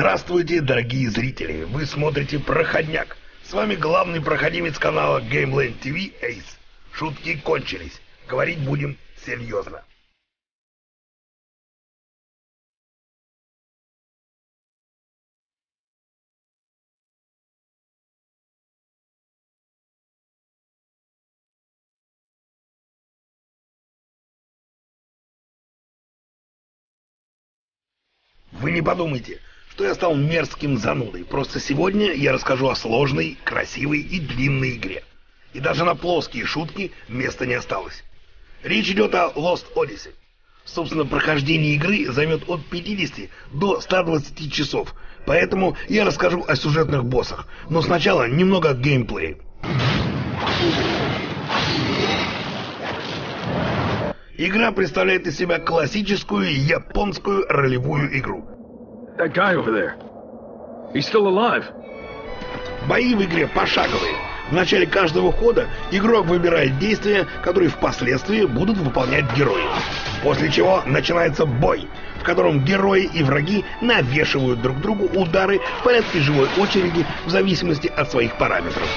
Здравствуйте, дорогие зрители! Вы смотрите «Проходняк». С вами главный проходимец канала GameLand TV Ace. Шутки кончились. Говорить будем серьезно. Вы не подумайте, что я стал мерзким занудой. Просто сегодня я расскажу о сложной, красивой и длинной игре. И даже на плоские шутки места не осталось. Речь идет о Lost Odyssey. Собственно, прохождение игры займет от 50 до 120 часов, поэтому я расскажу о сюжетных боссах. Но сначала немного геймплея. Игра представляет из себя классическую японскую ролевую игру. That guy over there. He's still alive. Бои в игре пошаговые. В начале каждого хода игрок выбирает действия, которые впоследствии будут выполнять герои. После чего начинается бой, в котором герои и враги навешивают друг другу удары в порядке живой очереди в зависимости от своих параметров.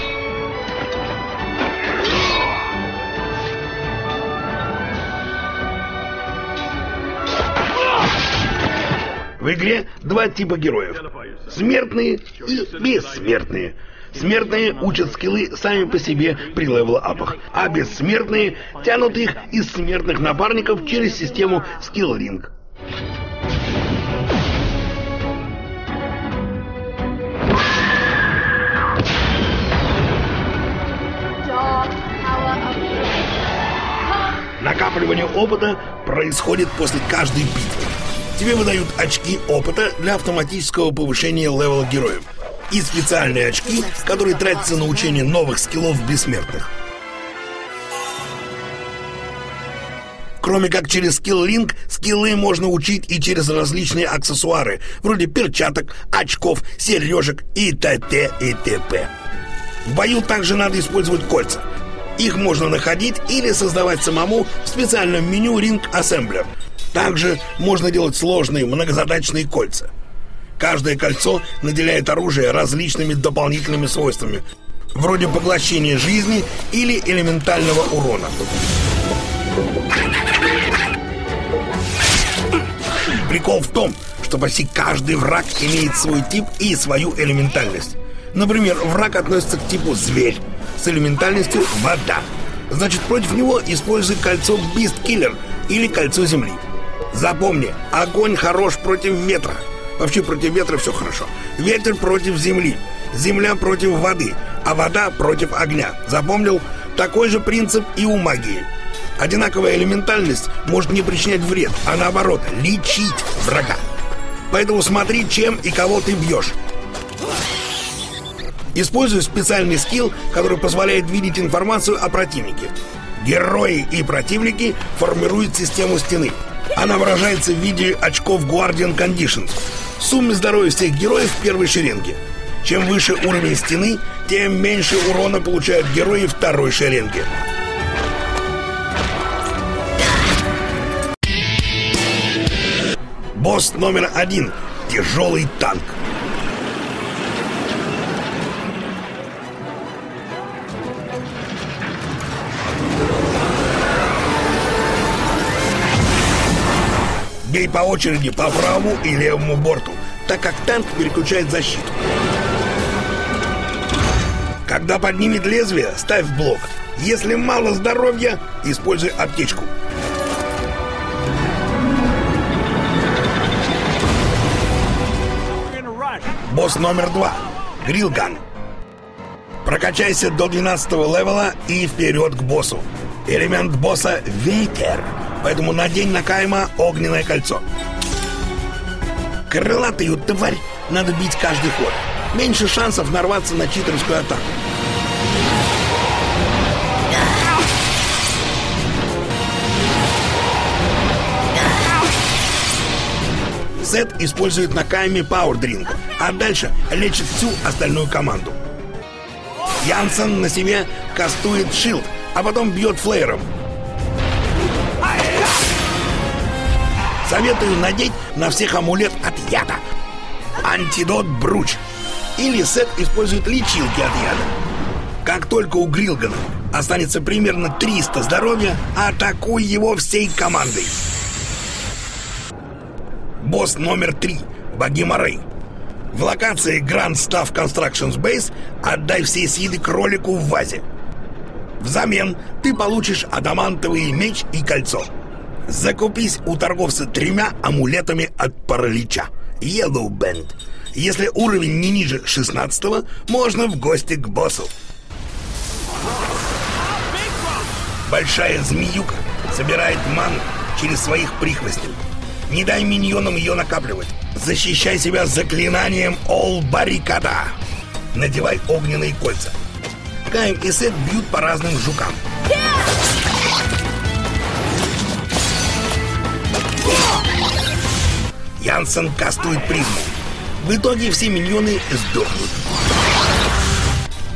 В игре два типа героев. Смертные и бессмертные. Смертные учат скиллы сами по себе при левел-апах, а бессмертные тянут их из смертных напарников через систему скилл-линк. Накапливание опыта происходит после каждой битвы. Тебе выдают очки опыта для автоматического повышения левела героев и специальные очки, которые тратятся на учение новых скиллов бессмертных. Кроме как через Link, скиллы можно учить и через различные аксессуары, вроде перчаток, очков, сережек и т.т. и т.п. В бою также надо использовать кольца. Их можно находить или создавать самому в специальном меню Ring Assembler. Также можно делать сложные многозадачные кольца. Каждое кольцо наделяет оружие различными дополнительными свойствами, вроде поглощения жизни или элементального урона. Прикол в том, что почти каждый враг имеет свой тип и свою элементальность. Например, враг относится к типу зверь с элементальностью вода. Значит, против него используй кольцо Beast Killer или кольцо земли. Запомни, огонь хорош против ветра. Вообще против ветра все хорошо. Ветер против земли, земля против воды, а вода против огня. Запомнил? Такой же принцип и у магии. Одинаковая элементальность может не причинять вред, а наоборот, лечить врага. Поэтому смотри, чем и кого ты бьешь. Используй специальный скилл, который позволяет видеть информацию о противнике. Герои и противники формируют систему стены. Она выражается в виде очков Guardian Conditions. Сумме здоровья всех героев в первой шеренге. Чем выше уровень стены, тем меньше урона получают герои второй шеренги. Босс номер один. Тяжелый танк. Бей по очереди по правому и левому борту, так как танк переключает защиту. Когда поднимет лезвие, ставь блок. Если мало здоровья, используй аптечку. Босс номер два. Грилган. Прокачайся до 12 левела и вперед к боссу. Элемент босса — ветер, поэтому надень на Кайма огненное кольцо. Крылатую тварь надо бить каждый ход. Меньше шансов нарваться на читерскую атаку. Сет использует на Кайме Power Drink, а дальше лечит всю остальную команду. Янсен на себе кастует шилд, а потом бьет флеером. Советую надеть на всех амулет от яда. антидот Бруч. Или Сет использует лечилки от яда. Как только у Грилгана останется примерно 300 здоровья, атакуй его всей командой. Босс номер 3. Богима. В локации Grand Staff Constructions Base отдай все сиды кролику в вазе. Взамен ты получишь адамантовый меч и кольцо. Закупись у торговца тремя амулетами от паралича. Yellow Band. Если уровень не ниже 16 можно в гости к боссу. Большая змеюка собирает ману через своих прихвостней. Не дай миньонам ее накапливать. Защищай себя заклинанием All Баррикада. Надевай огненные кольца. Кайм и Сет бьют по разным жукам. Янсен кастует призму. В итоге все миньоны сдохнут.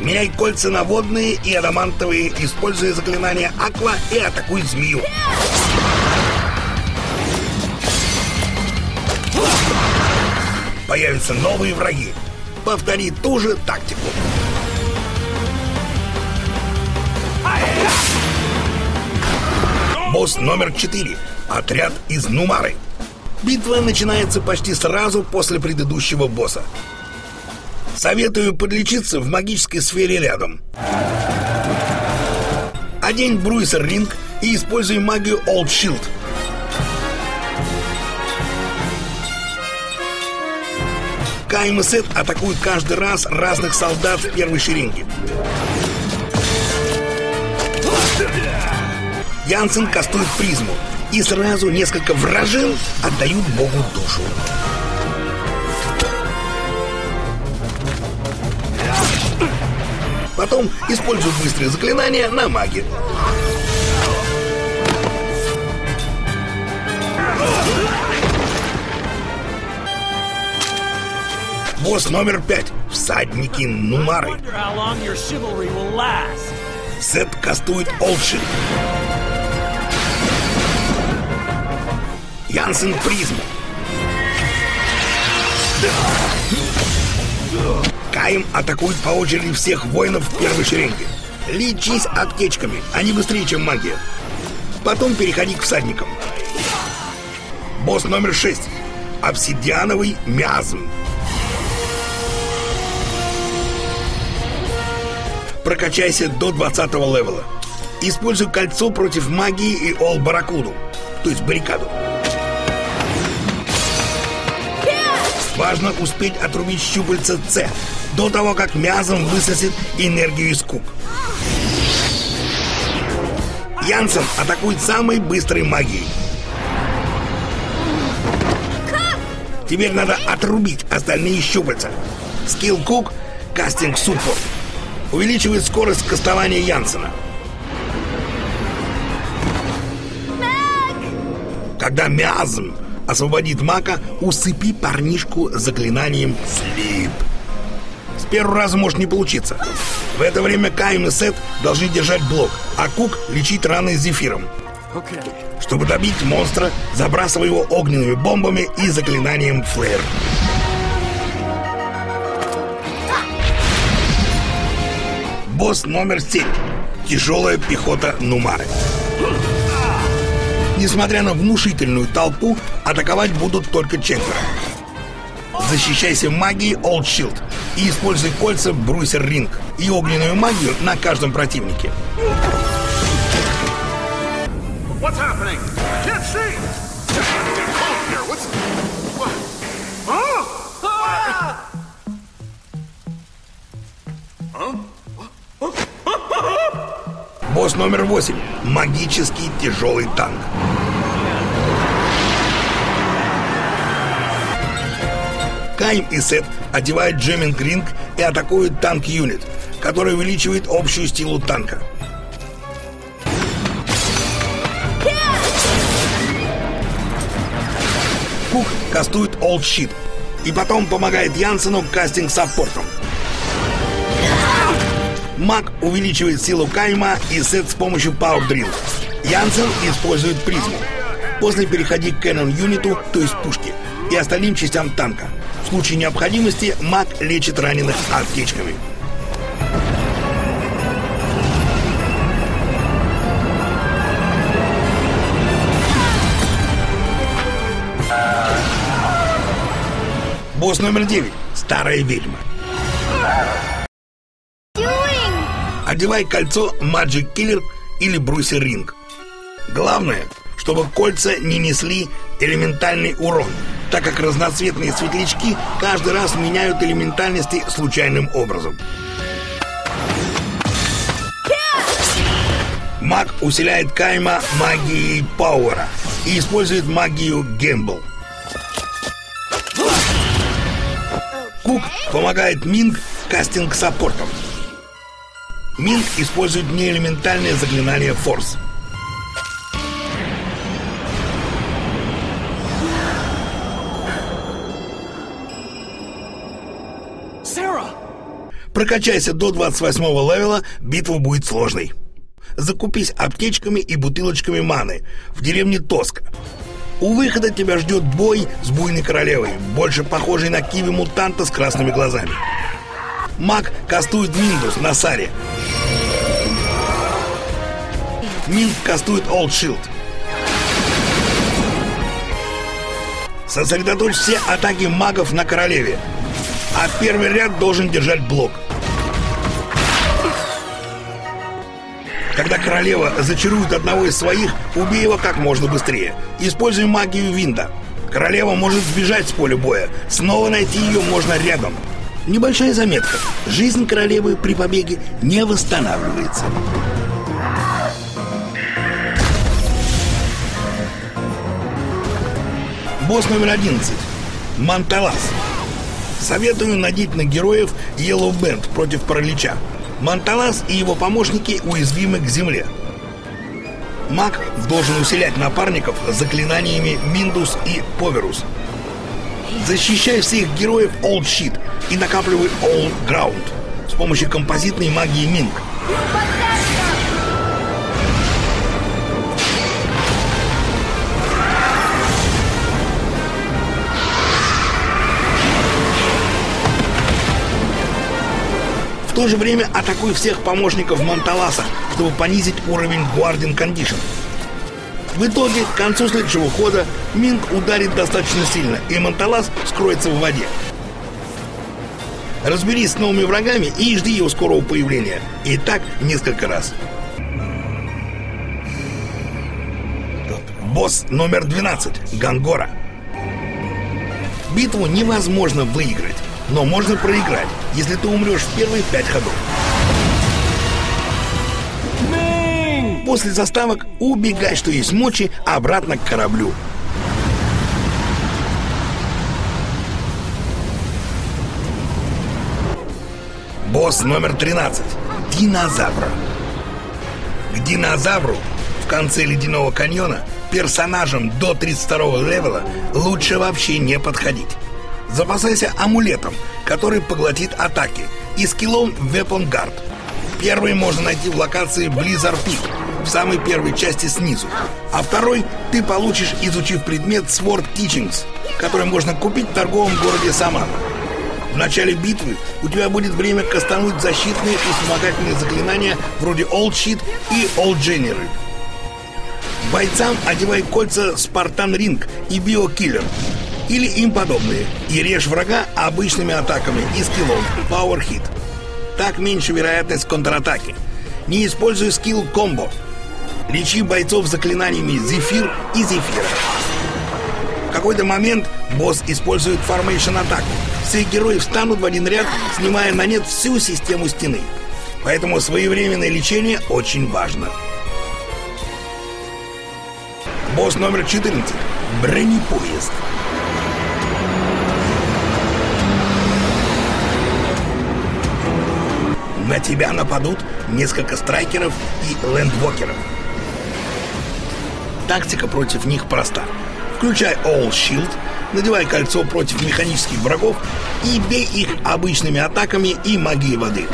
Меняй кольца на водные и адамантовые, используя заклинание Аква и атакуй змею. Появятся новые враги. Повтори ту же тактику. Босс номер 4. Отряд из Нумары. Битва начинается почти сразу после предыдущего босса. Советую подлечиться в магической сфере рядом. Одень Бруйсер Ринг и используй магию Old Shield. Кайм и Сет атакуют каждый раз разных солдат в первой шеренге. Янсен кастует призму, и сразу несколько вражин отдают Богу душу. Потом используют быстрые заклинания на маге. Босс номер пять. Всадники Нумары. Сет кастует Олшин. Янсен призму. Каим атакует по очереди всех воинов в первой шеренге. Лечись аптечками, они быстрее, чем магия. Потом переходи к всадникам. Босс номер 6. Обсидиановый мязм. Прокачайся до 20 левела. Используй кольцо против магии и Ол Баракуду, то есть баррикаду. Важно успеть отрубить щупальца С до того, как мязом высосет энергию из куб. Янсен атакует самой быстрой магией. Теперь надо отрубить остальные щупальца. Скилл Кук, кастинг Суппорт. Увеличивает скорость кастования Янсена. Когда мязм освободит мака, усыпи парнишку заклинанием «Слип». С первого раза может не получиться. В это время Кайм и Сет должны держать блок, а Кук лечить раны зефиром. Чтобы добить монстра, забрасывай его огненными бомбами и заклинанием флэр. Босс номер 7. Тяжелая пехота Нумары. Несмотря на внушительную толпу, атаковать будут только четверо. Защищайся магией Old Shield и используй кольца Брусер Ринг и огненную магию на каждом противнике. What's happening? Босс номер восемь. Магический тяжелый танк. Кайм и Сет одевают джеминг ринг и атакуют танк-юнит, который увеличивает общую силу танка. Кук кастует Old Shit и потом помогает Янсену кастинг-саппортом. Маг увеличивает силу Кайма и Сет с помощью Power Drill. Янсен использует призму. После переходи к Canon юниту, то есть пушке, и остальным частям танка. В случае необходимости маг лечит раненых аптечками. Босс номер девять. Старая ведьма. Одевай кольцо Magic Killer или Брусер Ринг. Главное, чтобы кольца не несли элементальный урон, так как разноцветные светлячки каждый раз меняют элементальности случайным образом. Маг усиляет Кайма магией Пауэра и использует магию Гембл. Кук помогает Минг кастинг-саппортом. Минг использует неэлементальное заклинание Форс. Прокачайся до 28 левела, битва будет сложной. Закупись аптечками и бутылочками маны в деревне Тоска. У выхода тебя ждет бой с буйной королевой, больше похожий на киви-мутанта с красными глазами. Маг кастует Миндус на Саре. Минг кастует Old Shield. Сосредоточь все атаки магов на королеве, а первый ряд должен держать блок – Когда королева зачарует одного из своих, убей его как можно быстрее. Используй магию Винда. Королева может сбежать с поля боя. Снова найти ее можно рядом. Небольшая заметка. Жизнь королевы при побеге не восстанавливается. Босс номер 11. Манталас. Советую надеть на героев Yellow Band против паралича. Манталас и его помощники уязвимы к земле. Маг должен усилять напарников заклинаниями Миндус и Поверус. Защищай всех героев Old Shit и накапливай Old Ground с помощью композитной магии Минг. То же время атакуй всех помощников Монталаса, чтобы понизить уровень Guardian Condition. В итоге, к концу следующего хода, Минг ударит достаточно сильно, и Монталас скроется в воде. Разберись с новыми врагами и жди его скорого появления. И так несколько раз. Босс номер 12. Гангора. Битву невозможно выиграть но можно проиграть, если ты умрешь в первые пять ходов. После заставок убегай, что есть мочи, обратно к кораблю. Босс номер 13. Динозавр. К динозавру в конце ледяного каньона персонажам до 32 левела лучше вообще не подходить. Запасайся амулетом, который поглотит атаки, и скиллом Weapon Guard. Первый можно найти в локации Blizzard Peak, в самой первой части снизу. А второй ты получишь, изучив предмет Sword Teachings, который можно купить в торговом городе Саман. В начале битвы у тебя будет время кастануть защитные и вспомогательные заклинания вроде Old Sheet и Old General. Бойцам одевай кольца Spartan Ring и Bio Killer, или им подобные, и режь врага обычными атаками и скиллом Power Hit. Так меньше вероятность контратаки. Не используй скилл комбо. Лечи бойцов заклинаниями Зефир и Зефира. В какой-то момент босс использует formation атаку. Все герои встанут в один ряд, снимая на нет всю систему стены. Поэтому своевременное лечение очень важно. Босс номер 14. Бронепоезд. На тебя нападут несколько страйкеров и лэндвокеров. Тактика против них проста. Включай All Shield, надевай кольцо против механических врагов и бей их обычными атаками и магией воды.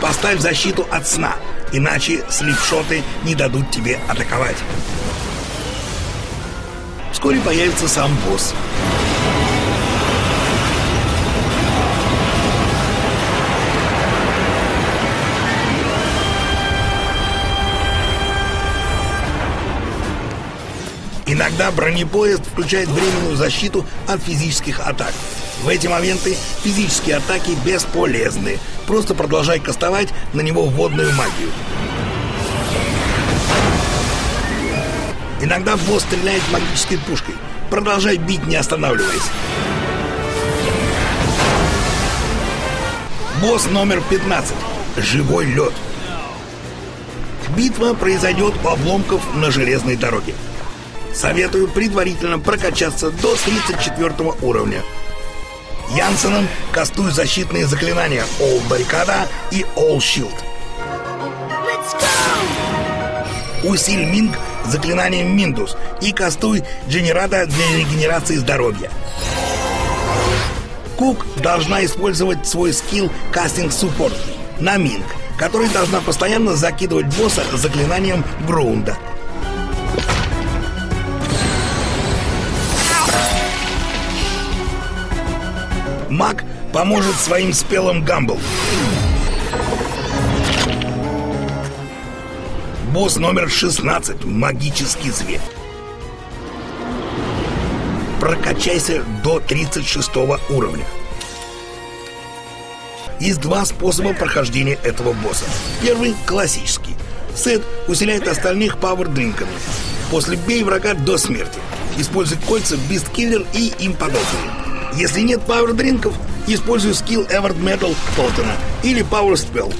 Поставь защиту от сна, иначе слипшоты не дадут тебе атаковать. Вскоре появится сам босс. Иногда бронепоезд включает временную защиту от физических атак. В эти моменты физические атаки бесполезны. Просто продолжай кастовать на него водную магию. Иногда босс стреляет магической пушкой. Продолжай бить, не останавливаясь. Босс номер 15. Живой лед. Битва произойдет у обломков на железной дороге. Советую предварительно прокачаться до 34 уровня. Янсеном кастуй защитные заклинания All Баррикада и All Shield. Усиль Минг заклинанием Миндус и кастуй Дженерата для регенерации здоровья. Кук должна использовать свой скилл Кастинг Support на Минг, который должна постоянно закидывать босса заклинанием Грунда. Маг поможет своим спелым Гамбл. Босс номер 16. Магический зверь. Прокачайся до 36 уровня. Есть два способа прохождения этого босса. Первый – классический. Сет усиляет остальных пауэр-дринками. После бей врага до смерти. Используй кольца, бисткиллер и им подобные. Если нет пауэр-дринков, используй скилл Эвард Metal Тоттена или Power Spell.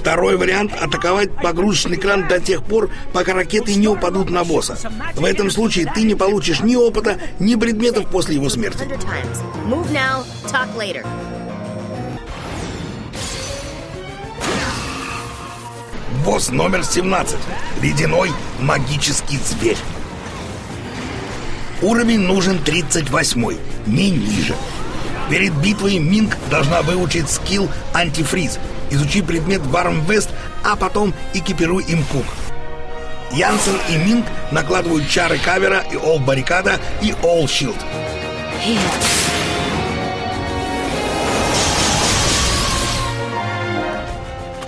Второй вариант – атаковать погрузочный кран до тех пор, пока ракеты не упадут на босса. В этом случае ты не получишь ни опыта, ни предметов после его смерти. Босс номер 17. Ледяной магический зверь. Уровень нужен 38, не ниже. Перед битвой Минг должна выучить скилл антифриз. Изучи предмет Варм Вест, а потом экипируй им кук. Янсен и Минг накладывают чары кавера и Ол Баррикада и Ол Щилд.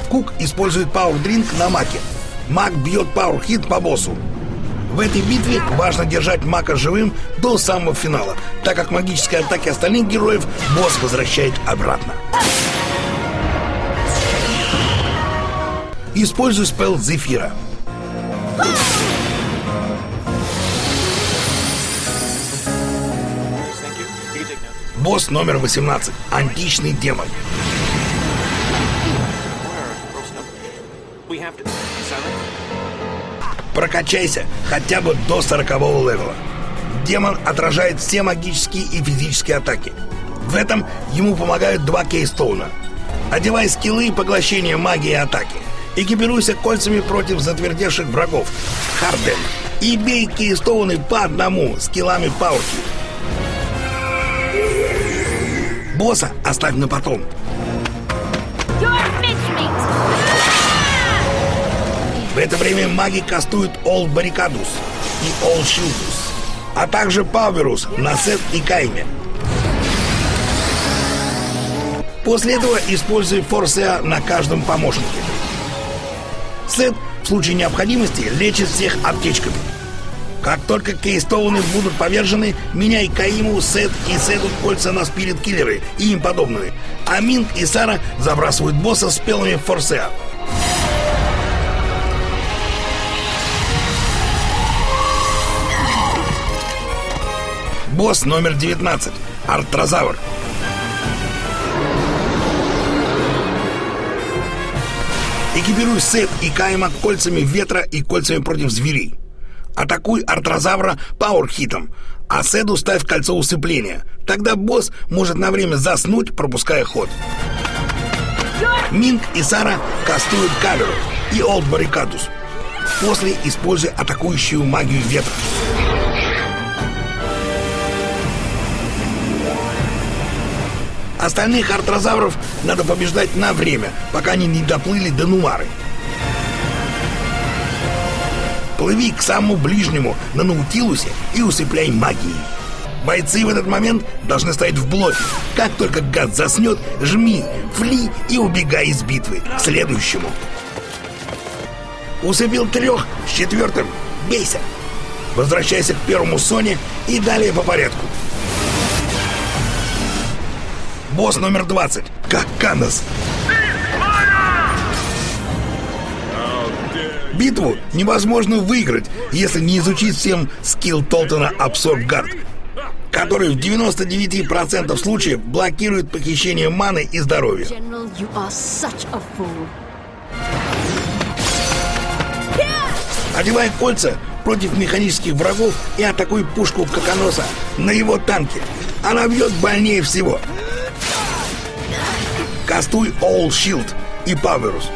Кук использует Power Drink на маке. Маг бьет Power Hit по боссу. В этой битве важно держать Мака живым до самого финала, так как магические атаки остальных героев босс возвращает обратно. Используй спел Зефира. Босс номер 18. Античный демон. Прокачайся хотя бы до 40 левела. Демон отражает все магические и физические атаки. В этом ему помогают два кейстоуна. Одевай скиллы поглощения магии и атаки. Экипируйся кольцами против затвердевших врагов. Харден. И бей кейстоуны по одному скиллами пауки. Босса оставь на потом. Это время маги кастуют All Barricadus и All Shieldus, а также Пауэрус на Сет и Кайме. После этого используй Форсеа на каждом помощнике. Сет в случае необходимости лечит всех аптечками. Как только кейстоуны будут повержены, меняй Каиму, Сет и Седу кольца на спирит-киллеры и им подобные. А Минг и Сара забрасывают босса с пелами Форсеа. Босс номер 19. Артрозавр. Экипируй Сет и Кайма кольцами ветра и кольцами против зверей. Атакуй артрозавра пауэрхитом, а Седу ставь кольцо усыпления. Тогда босс может на время заснуть, пропуская ход. Минг и Сара кастуют каверу и Олд Баррикадус. После используй атакующую магию ветра. Остальных артрозавров надо побеждать на время, пока они не доплыли до Нумары. Плыви к самому ближнему на Наутилусе и усыпляй магией. Бойцы в этот момент должны стоять в блоке. Как только гад заснет, жми, фли и убегай из битвы к следующему. Усыпил трех, с четвертым бейся. Возвращайся к первому Соне и далее по порядку. Босс номер 20. Как Канас. Битву невозможно выиграть, если не изучить всем скилл Толтона Absorb Guard, который в 99% случаев блокирует похищение маны и здоровья. Одевай кольца против механических врагов и атакуй пушку Коконоса на его танке. Она бьет больнее всего. Кастуй All Shield и Паверус.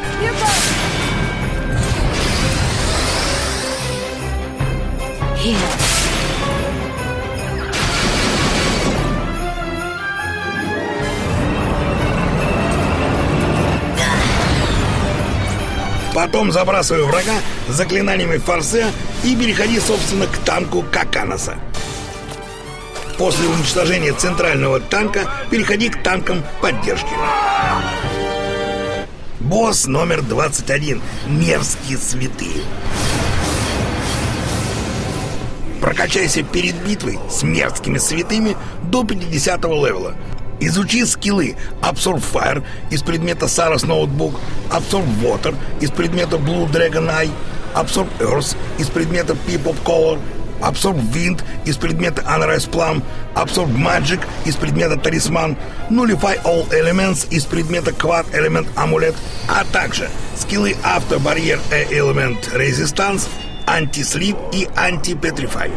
Потом забрасывай врага заклинаниями форсе и переходи, собственно, к танку Каканоса. После уничтожения центрального танка переходи к танкам поддержки. Босс номер 21. Мерзкие цветы. Прокачайся перед битвой с мерзкими святыми до 50 левела. Изучи скиллы Absorb Fire из предмета Saras Notebook, Absorb Water из предмета Blue Dragon Eye, Absorb Earth из предмета Peep of Color, Absorb Wind из предмета Unrise Plum, Absorb Magic из предмета Талисман, Nullify All Elements из предмета Quad Element Amulet, а также скиллы After Barrier Element Resistance, Anti-Sleep и Anti-Petrify.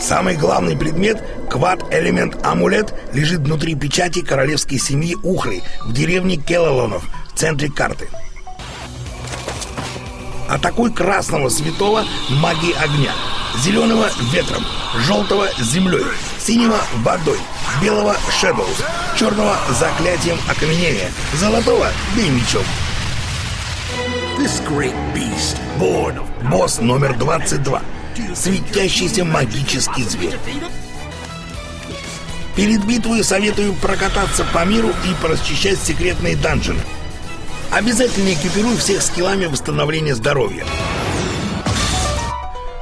Самый главный предмет, квад-элемент амулет, лежит внутри печати королевской семьи Ухли в деревне Келлалонов в центре карты. Атакуй красного святого магии огня, зеленого ветром, желтого землей, синего водой, белого шэдоус, черного заклятием окаменения, золотого бей. This great beast, born of Босс номер 22. Светящийся магический зверь. Перед битвой советую прокататься по миру и порасчищать секретные данжены. Обязательно экипируй всех скиллами восстановления здоровья.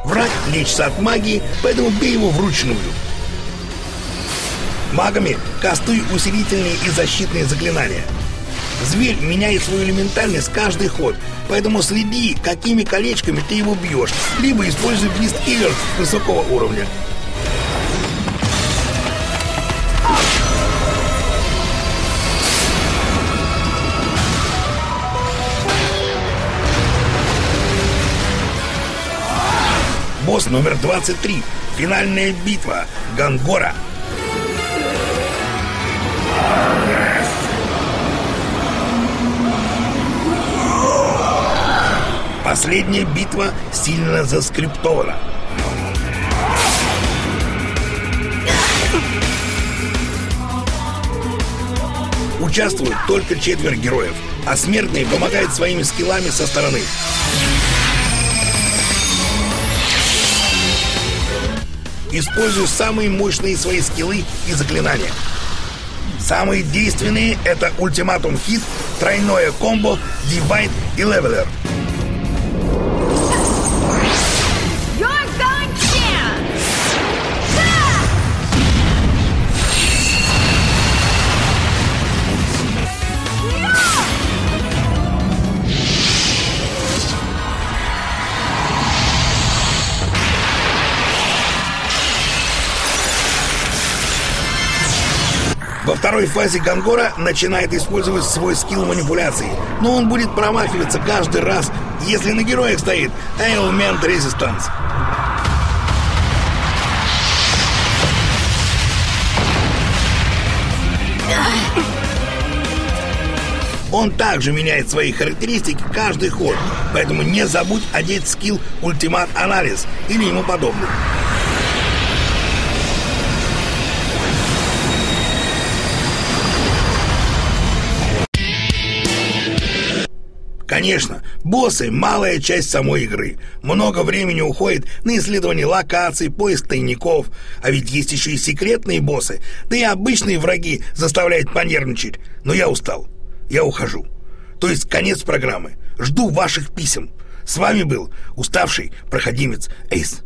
Враг лечится от магии, поэтому бей его вручную. Магами кастуй усилительные и защитные заклинания. Зверь меняет свою элементальность каждый ход, поэтому следи, какими колечками ты его бьешь, либо используй блист киллер высокого уровня. Босс номер 23. Финальная битва. Гангора. Последняя битва сильно заскриптована. Участвуют только четверо героев, а смертные помогают своими скиллами со стороны. Используй самые мощные свои скиллы и заклинания. Самые действенные это ультиматум хит, тройное комбо, дивайд и левелер. Во второй фазе Гангора начинает использовать свой скилл манипуляции, но он будет промахиваться каждый раз, если на героях стоит Ailment Resistance. Он также меняет свои характеристики каждый ход, поэтому не забудь одеть скилл Ультимат Анализ или ему подобный. Конечно, боссы – малая часть самой игры. Много времени уходит на исследование локаций, поиск тайников. А ведь есть еще и секретные боссы. Да и обычные враги заставляют понервничать. Но я устал. Я ухожу. то есть конец программы. Жду ваших писем. С вами был уставший проходимец Эйс.